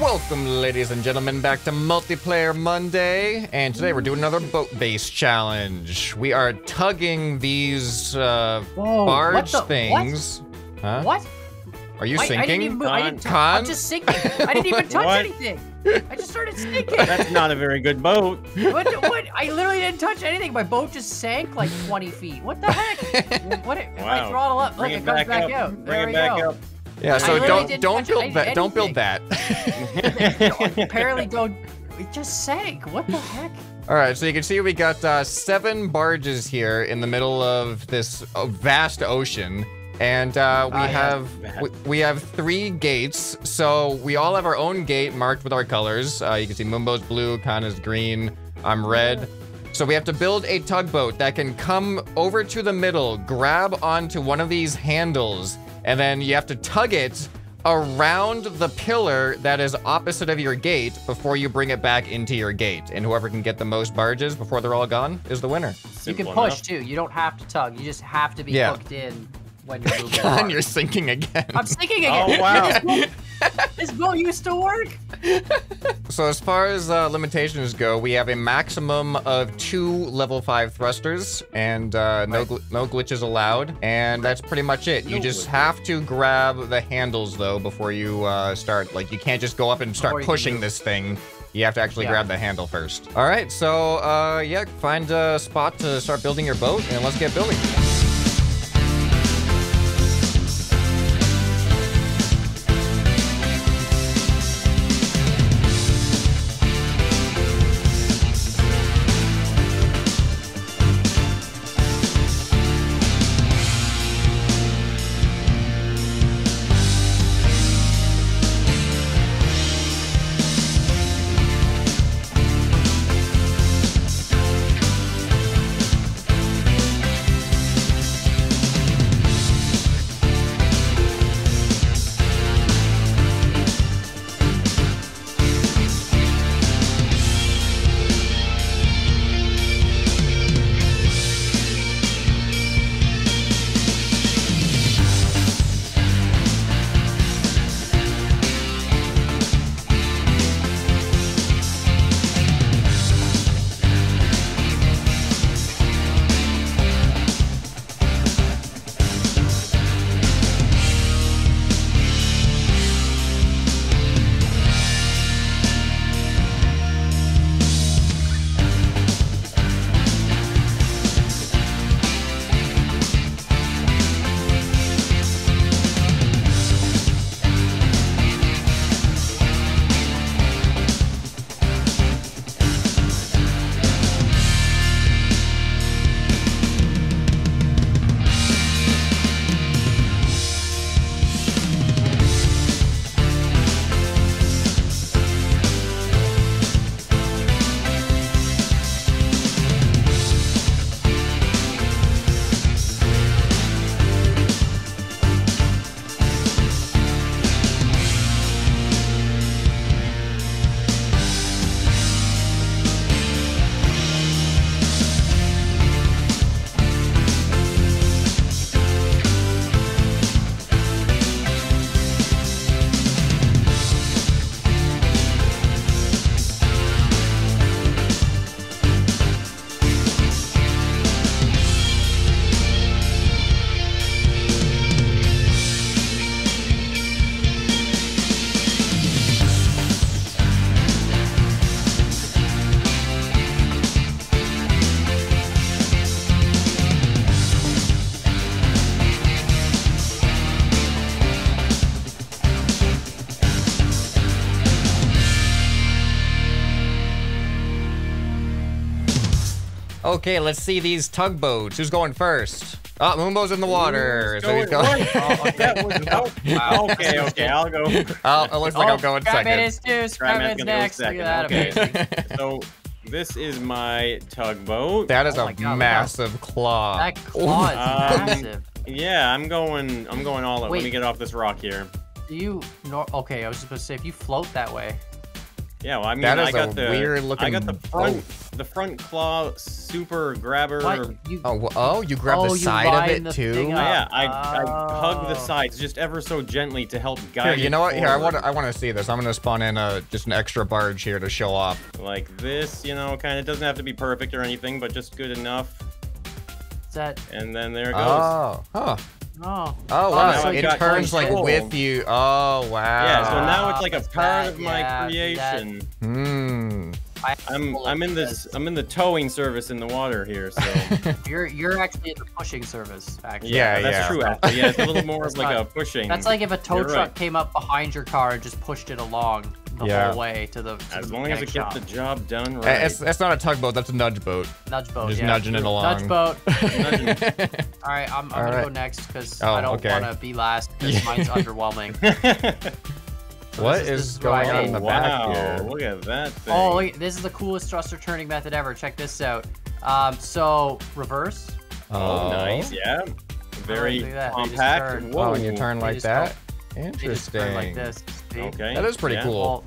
Welcome, ladies and gentlemen, back to Multiplayer Monday. And today we're doing another boat-based challenge. We are tugging these uh, Whoa, barge what the- things. Huh? What? Are you I, I didn't sinking? even. I didn't. Con? I'm just sinking. I didn't even touch anything. I just started sinking. That's not a very good boat. what? What? I literally didn't touch anything. My boat just sank like 20 feet. What the heck? what? If I Wow. throttle up, look, Bring it it comes back, back, up. out. Bring there it we back go. up. Yeah, so don't don't build any- that. Don't build that. Apparently, don't. It just sank. What the heck? All right, so you can see we got uh, seven barges here in the middle of this uh, vast ocean, and uh, we Ah, have we, we have three gates. So we all have our own gate marked with our colors. Uh, you can see Moonbo's blue, Kana's green, I'm red. So we have to build a tugboat that can come over to the middle, grab onto one of these handles, and then you have to tug it around the pillar that is opposite of your gate before you bring it back into your gate. And whoever can get the most barges before they're all gone is the winner. You can push enough. too. You don't have to tug. You just have to be Yeah. hooked in when you move. Con, forward. you're sinking again. I'm sinking oh, again. Oh, wow. This boat, used to work. So as far as uh, limitations go, we have a maximum of two level five thrusters, and uh, no gl- no glitches allowed. And that's pretty much it. You just have to grab the handles though before you uh, start. Like you can't just go up and start pushing this thing. You have to actually Yeah. grab the handle first. All right, so uh, yeah, find a spot to start building your boat, and let's get building. Okay, let's see these tugboats. Who's going first? Oh, Moonbo's in the water. Who's so he's going- going. what? That was- oh, okay, okay, I'll go. oh, it looks like oh, I'm going Scrapman second. is too. Scrapman's Scrapman's gonna go next. Look second, at that. okay. So this is my tugboat. That is Oh a God, look how- massive claw. That claw is Um, massive. Yeah, I'm going. I'm going all out. Let me get off this rock here. Do you? No, okay, I was supposed to say if you float that way. Yeah, well, I mean, That I got a the weird looking I got the front. boat. The front claw super grabber. What? You, Oh, wh- oh, you grab Oh, the side of line it the too. thing up. yeah, I, I hug the Oh. sides just ever so gently to help guide. Here, you know what? Here, I want to I want to see this. I'm gonna spawn in a just an extra barge here to show off. like this. You know, kind of doesn't have to be perfect or anything, but just good enough. is that? And then there it goes. Oh, huh. Oh. Oh wow! now so it turns like control. with you. Oh wow. yeah, so now it's like a that's part bad, of my yeah, creation. Hmm. I, I'm I'm in this I'm in the towing service in the water here, so You're you're actually in the pushing service. Actually. Yeah, that's yeah. true. Actually, yeah, it's a little more That's of like a pushing. That's like if a tow You're truck right. came up behind your car and just pushed it along the Yeah. whole way to the. To as the long as it gets the job done Uh, right. It's that's not a tugboat. That's a nudge boat. nudge boat. Just yeah. nudging it along. Nudge boat. All right, I'm, I'm All gonna right. go next because Oh, I don't okay. want to be last because Yeah. mine's underwhelming. So what this is, this what going on in the wow, back here? look at that thing. Oh, look, this is the coolest thruster turning method ever. Check this out. Um, so reverse. Oh, nice. Yeah. Very look at that, they just compact. turn. Whoa. Oh, and you turn like that. They just Interesting. turn like this. See? Okay. That is pretty yeah. cool. Well,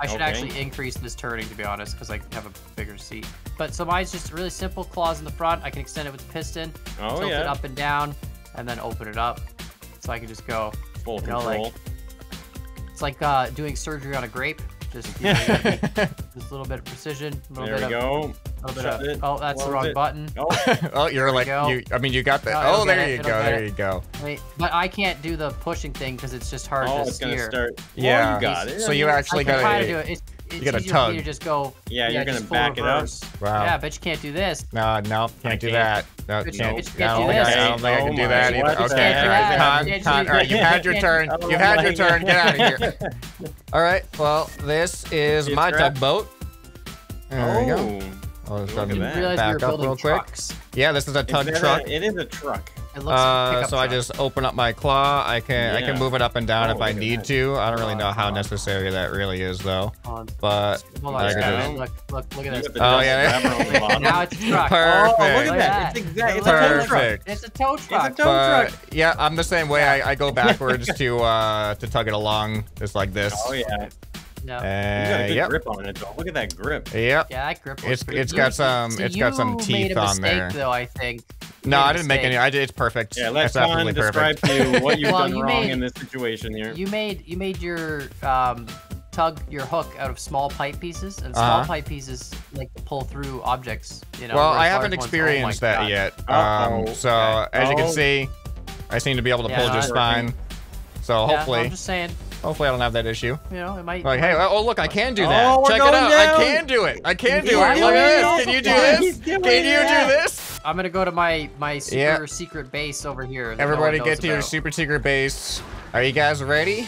I should Okay. actually increase this turning to be honest, because I have a bigger seat. But so mine's just really simple. Claws in the front. I can extend it with the piston. Oh tilt it up and down, and then open it up. So I can just go. Full you know, like, control. It's like uh, doing surgery on a grape. Just, you know, you gotta be- just a little bit of precision. A little there bit we of, go. A little bit of, it. oh, that's the wrong it. button. Oh, oh, you're like you. I mean, you got the. No, Oh, there you go. There it. you go. Wait, but I can't do the pushing thing because it's just hard oh to it's gonna steer. start. Yeah. Oh, you got it. So you actually gotta. try to do it. It's, it's gotta easier for me tug. to just go. Yeah, you're gonna just full back it up. Wow. Yeah, but you can't do this. No, no, can't do that. can't. No, Bitch, can't. bitch, I can't don't do think this. I, I don't think I Oh can do that either. the Okay, all right, con, con. All right, you that. had your turn. do that. You had your Oh turn. Get out of here. All right. Well, this is It's my wrapped. tugboat. There we go. Oh. Oh, let's Look go at You that. realize we back were up building real quick. trucks. Yeah, this is a tug that a- truck. it is a truck. It looks Uh, pickup so I just open up my claw. I can I can move it up and down Oh, if I need to. I don't really know how necessary that really is though. But Hold on, can just- Look, look, look at this. Oh, yeah. grabber on the bottom. now it's a truck. Perfect. Oh, look at that. It's that. exact. It's Look a tow truck. Perfect. It's a tow truck. It's a tow but truck. yeah, I'm the same way. I, I go backwards to uh to tug it along just like this. Oh yeah. No. You got Uh, a good yep. grip on it though. Look at that grip. Yep. Yeah, that grip It's- was pretty it's good. got some- See, it's got some teeth made a on mistake, there. though, I think. No, I didn't make any. I did. It's perfect. Yeah, let That's Sean absolutely describe perfect. to you what you've Well, done you wrong made- in this situation here. You made you made your um, tug your hook out of small pipe pieces, and small Uh-huh. pipe pieces like pull through objects. You know. well, I haven't ones- oh experienced that God. yet. Uh-oh. Um, so Okay. as you can Oh. see, I seem to be able to Yeah, pull just I- fine. So Yeah, hopefully, I'm just saying. hopefully I don't have that issue. You know, it might. Like, hey, oh look, I can do that. Oh, Check it out. down. I can do it. I can do Yeah, it. Look at this. Can you do this? Can you do this? I'm gonna go to my my super Yeah. secret base over here. that no Everybody get knows to your super secret base. Are you guys ready?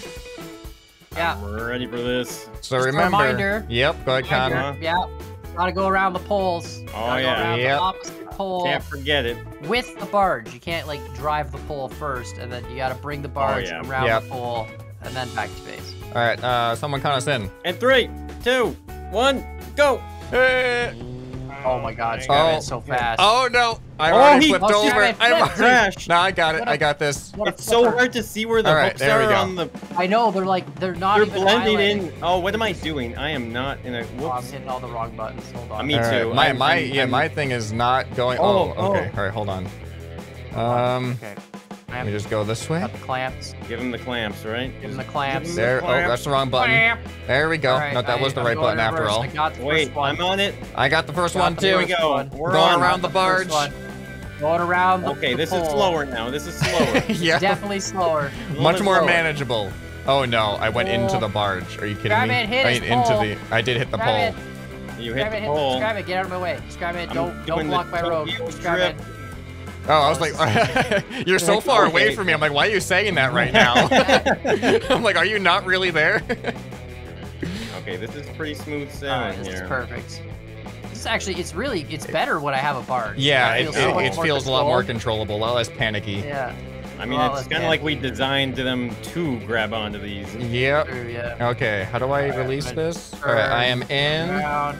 Yeah. We're ready for this. So Just a remember. reminder. Yep. Go ahead, Connor. Huh? Yeah. Gotta go around the poles. Oh, Gotta yeah. Go Yep. the opposite pole Can't forget it. with the barge. You can't like drive the pole first, and then you gotta bring the barge yeah. around Yep. the pole, and then back to base. All right. Uh, someone count us in. And three, two, one, go. Eh. Oh my God, Oh. Skyman's so fast. Oh no! I Oh, already he- flipped oh, over. Skyman I flipped. Crash. No, I got it. What a- I got this. It's so hard to see where the All right, hooks there we are go. on the. I know they're like they're not They're even blending highlighted. in. Oh, what am I doing? I am not in a. Oh, I'm Whoops. hitting all the wrong buttons. Hold on. Uh, me All right, too. My I'm- my I'm- yeah I'm- my thing is not going. Oh, Oh, okay. oh. All right, hold on. Um, Okay. Let me just go this way. Got the clamps. Give him the clamps, right? Give him the clamps. There. Oh, that's the wrong button. Clamp. There we go. All right, no, that I- was the I'm right going button after all. I got the Wait, first one. I'm on it. I got the first Got one the too. Here we first go. one. We're Going on. around the First barge. one. Going around the Okay, the this is slower now. This is slower. yeah. Definitely slower. Much more slower. manageable. Oh no, I went into Oh. the barge. Are you kidding Grab me? it, hit I his into pole. the. I did hit the Grab pole. it. You hit Grab the it, pole. Grab it. Get out of my way. Grab it. Don't don't block my road. Grab it. Drift. Oh, I was like, you're so far away from me. I'm like, why are you saying that right now? I'm like, are you not really there? Okay, this is pretty smooth All sailing right, this is perfect. This is actually it's really it's better when I have a bar. yeah, It it, feels so it, much it feels a lot more controllable, a lot less panicky. Yeah. I mean, it's kind of like we designed them to grab onto these. Yep. True, yeah. Okay, how do I Alright, release good. this? All right, I am in. Around.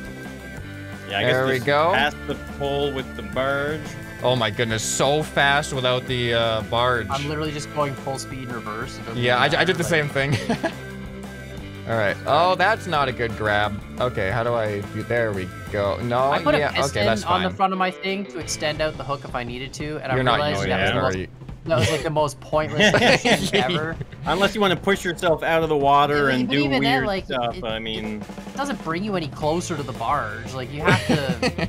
Yeah, I guess There we just go. Past the pole with the barge. Oh my goodness, so fast without the uh, barge. I'm literally just going full speed in reverse. Yeah, I, even I did the matter, same thing. All right. Oh, that's not a good grab. Okay, how do I do? There we go. No, I put yeah, a piston okay, that's on the front of my thing to extend out the hook if I needed to, and You're I not realized going that, was yeah. the are most, that was like the most pointless thing ever. Unless you want to push yourself out of the water Yeah, and do even then, weird like, stuff. it- I mean, It doesn't bring you any closer to the barge. Like you have to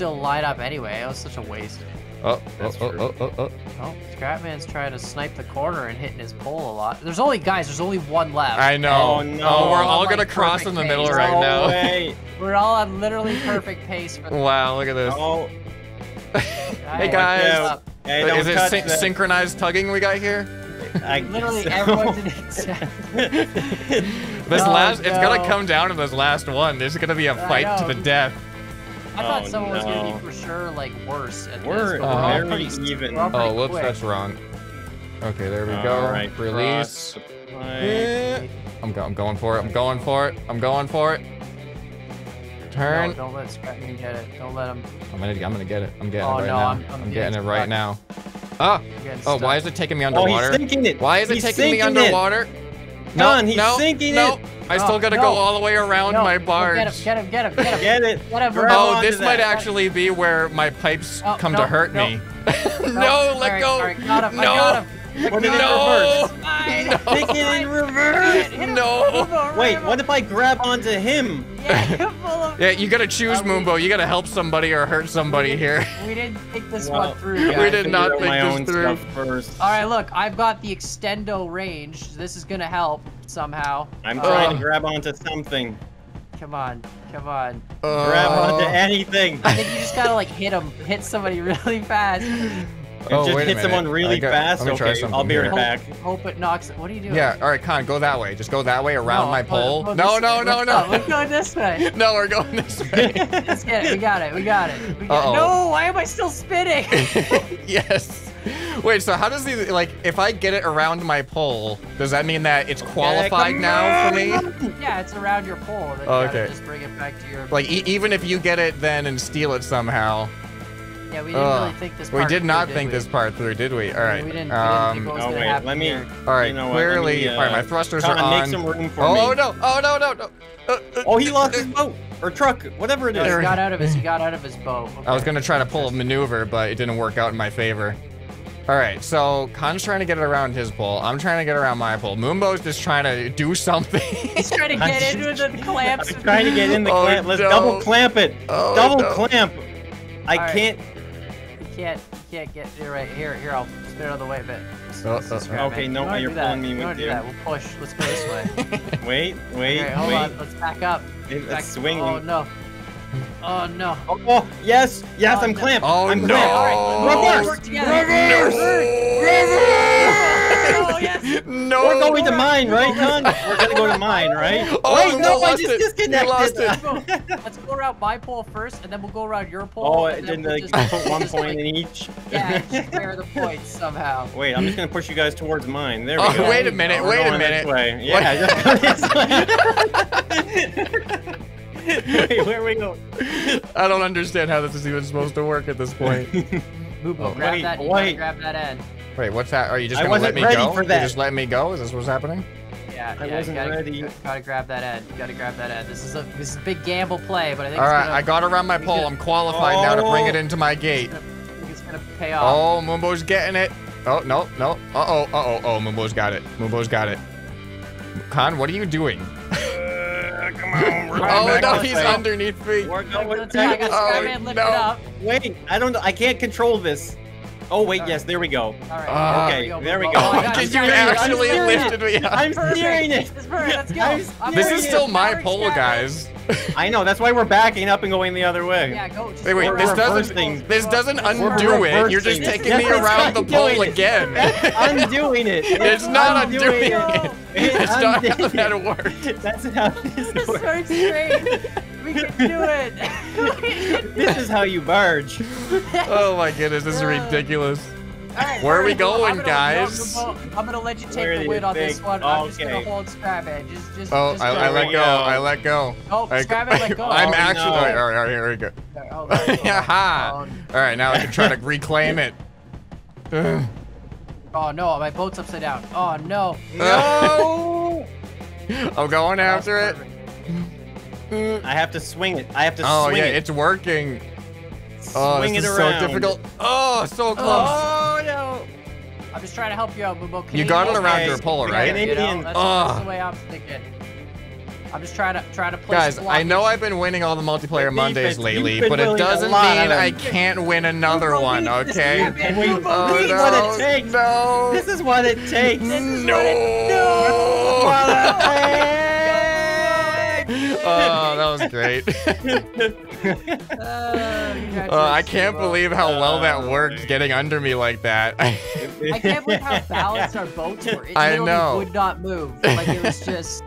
still light up anyway. It was such a waste. Oh, oh, That's oh, true. oh, oh, oh. Oh, Scrapman's trying to snipe the corner and hitting his pole a lot. There's only guys. There's only one left. I know. Oh, oh no. Oh, we're all oh, Like gonna cross in the pace. middle No right now. way. We're all on literally perfect pace for the Wow, look at this. Oh, hey guys. Hey, don't Is it touch syn- that. synchronized tugging we got here? I Literally guess everyone's so. in exact. This Oh, last, it's gonna come down to this last one. There's gonna be a fight to the death. I thought Oh, someone was gonna be for sure like worse at We're this, but we're all very pretty even. we're all pretty Oh, whoops, quick. that's wrong. Okay, there we go. All right, Release. cross the flag. Eh. I'm, go- I'm going for it. I'm going for it. I'm going for it. Turn. No, don't let Scrapman get it. Don't let him. I'm gonna, I'm gonna get it. I'm getting Oh, it right no, now. I'm- I'm, I'm getting it right stuck. now. Ah! Getting Oh, why is it taking me underwater? Oh, underwater? he's sinking it. Why is it He's taking me sinking it. Underwater? Don, he's no, sinking no. it. I still Oh, gotta no. go all the way around No, my no, barge. Get him! Get him! Get him! Get him! Get it. Get him! Oh, onto this that. might actually be where my pipes Oh, come no, to hurt no. me. No, no, let alright, go. alright, got him, I no. Got him. What did it no. reverse? Fine. No. Take it in reverse. No. Wait, what if I grab onto him? Yeah, Yeah, you gotta choose, Uh, Moonbo. You gotta help somebody or hurt somebody here. We didn't think this Well, one through. we did not Figure think this through. first. All right, look, I've got the extendo range. This is gonna help somehow. I'm Uh, trying to grab onto something. Come on, come on. Grab Uh, onto anything. I think you just gotta like hit him, hit somebody really fast. Oh, just wait hit minute. someone really got- fast. let try Okay, I'll be right back. Hope, hope it knocks. What are you doing? Yeah, all right, Con, go that way. Just go that way around No, my go- pole. go No, this no, way. no, Let's go. We're going this way. No, we're going this way. Let's get it. We got it. We got it. We got Uh-oh. No, why am I still spinning? yes. Wait, so how does the like if I get it around my pole, does that mean that it's qualified come now for me? yeah, it's around your pole. Then you Oh, okay. just bring it back to your. Like e- even if you get it then and steal it somehow. Yeah, we didn't Ugh. really think this. We part did through, not did think we? this part through, did we? All right. We didn't. we didn't Um, think what was oh, wait, let me- here. all right. You know what, clearly, me, all right. My uh, thrusters Kinda are make on. some room for oh me. no! Oh no! No! No! Uh, uh, Oh, he lost his boat or truck, whatever it is. No, he got out of his. He got out of his boat. I was gonna try to pull a maneuver, but it didn't work out in my favor. All right, so Khan's trying to get it around his pole. I'm trying to get around my pole. Moonbo's just trying to do something. He's trying to I'm get into the clamps. I'm trying to get in the Oh, clamp. Let's no. double clamp it. Oh, double no. clamp. I All right. can't. You can't. You can't get. You're right here. Here, I'll spin it out of the way a bit. Let's- Oh, oh, oh. Okay, it. no, We you're do that. pulling me with don't do you. that. We'll push. Let's go this way. Wait, wait, okay, hold wait. on. Let's back up. It- Back. It's swinging. Oh no. Oh no. Oh, oh, yes, yes, Oh, I'm no. clamped. Oh, I'm no. clamped. All right. Reverse. Work together. Reverse. Yes. No. We're going to mine, right, Con? We're gonna go to mine, right? Oh, Wait, no, no, I just it. disconnected. You lost Let's go. Let's go around my pole first, and then we'll go around your pole. Oh, and it then didn't we'll like, just- put one point like, in each. Yeah, just share the points somehow. Wait, I'm just gonna push you guys towards mine. There we Oh, go. wait a minute, We're wait a minute. This way. Yeah, this way. wait, where are we going? I don't understand how this is even supposed to work at this point. Boobo, Oh, grab wait, that. You wait. grab that end. Wait, what's that? Are you just I gonna let me ready go? for You that. just let me go? Is this what's happening? Yeah, I yeah. wasn't you gotta, ready. you gotta grab that end. You gotta grab that end. This is a this is a big gamble play, but I think All it's right, gonna, I got around my pole. I'm qualified now to bring it Oh. into my gate. I think it's gonna pay off. Oh, Moonbo's getting it. Oh, no, no. Uh-oh, uh-oh, oh, Moonbo's got it. Moonbo's got it. Khan, what are you doing? Uh, come on, we're Oh, no, he's way. underneath me. We're going let's see, I got. Oh, Scrapman lifted no. up. Wait, I don't. I can't control this. Oh wait, All yes, there we go. All right. Ah. Okay, there we go. Oh, I got Did it. you steering it, I'm actually steering it. lifted me up? I'm steering it. It's perfect. Let's go. I'm I'm This is still my pole, guys. I know. That's why we're backing up and going the other way. Yeah, go. Just Wait, wait, this doesn't reversing. this doesn't undo it. You're just taking me around the pole doing it. again. undoing it. It's not undoing undoing it. It's not how Undoing that it. works. That's how this This works. works great. We can do it. This is how you barge. Oh my goodness, this is ridiculous. Alright, Where are we alright, well, going, I'm gonna- guys? I'm gonna, I'm gonna let you take Where the you win on this think? one. I'm just gonna Okay. hold Scrapman. Just, just, Oh, just I, I go. let go. go. I let go. Oh, I, Scrapman, let go. I'm Oh, actually. no. All right, all right, here we go. Oh, that's- Yeah, ha. oh, All right, now I can try to reclaim it. Oh no, my boat's upside down. Oh no. No. I'm going after it. Mm. I have to swing it. I have to Oh swing yeah, it. it's working. Swing Oh, swing this it is around. so difficult. Oh, so oh. close. Oh no! I'm just trying to help you out, Moonbo. You got it around your pole, We right? got it. You know, that's, Ugh. that's the way I'm thinking. I'm just trying to trying to place Guys, I know. I've been winning all the multiplayer Mondays lately, but it doesn't mean I can't win another one, okay? And we, Oh, this is no, what it takes. No. This is what it takes. no. Oh, that was great. Uh, Oh, I can't believe how well that Oh, worked getting under me like that. I can't believe how balanced our boats were. It I literally know. would not move. Like it was just.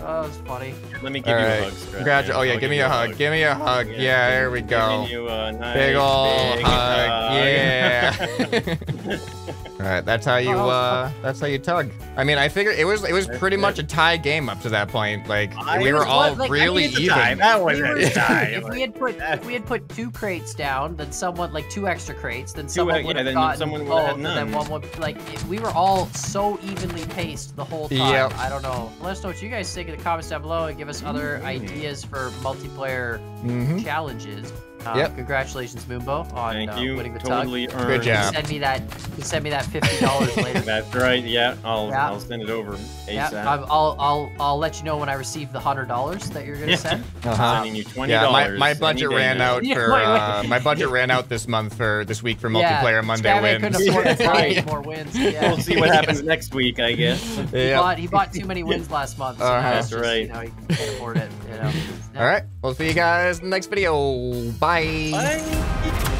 Oh, it was funny. Let me give All you right. a hug, Scrap. Congratu- oh yeah, I'll give me a hug. Give me a hug. Yeah, there we go. You a nice Big ol' big hug. Yeah. hug. All right, that's how you Oh, uh that's how you tug. I mean, I figured it was it was pretty much a tie game up to that point. Like I we were was- all like, really It's a even. That was We were- a tie. if we had put if we had put two crates down, then someone like two extra crates, then Two, someone uh, would have then gotten someone would've both, had and then one would like it- we were all so evenly paced the whole time. Yep. I don't know. Let us know what you guys think in the comments down below and give us other ideas for multiplayer Mhm. challenges. Uh, Yep. Congratulations, Moonbo, on Thank uh, you. winning the Totally tug. earned. job. it. Send me that. You send me that fifty dollars later. That's right. Yeah, I'll Yeah. I'll send it over Yeah, ASAP. I'm- I'll I'll I'll let you know when I receive the hundred dollars that you're gonna Yeah. send. Uh-huh. sending you twenty Yeah, dollars. my, my budget ran out for wait, wait. uh, my budget ran out this month for this week for Yeah, multiplayer Monday Scabby wins. couldn't afford to Yeah. any more wins. Yeah. We'll see what happens next week, I guess. He, Yeah. bought, he bought too many wins last month. So Uh-huh. That's just, right. You know, he can't afford it. You know. All right, we'll see you guys in the next video. Bye. Bye.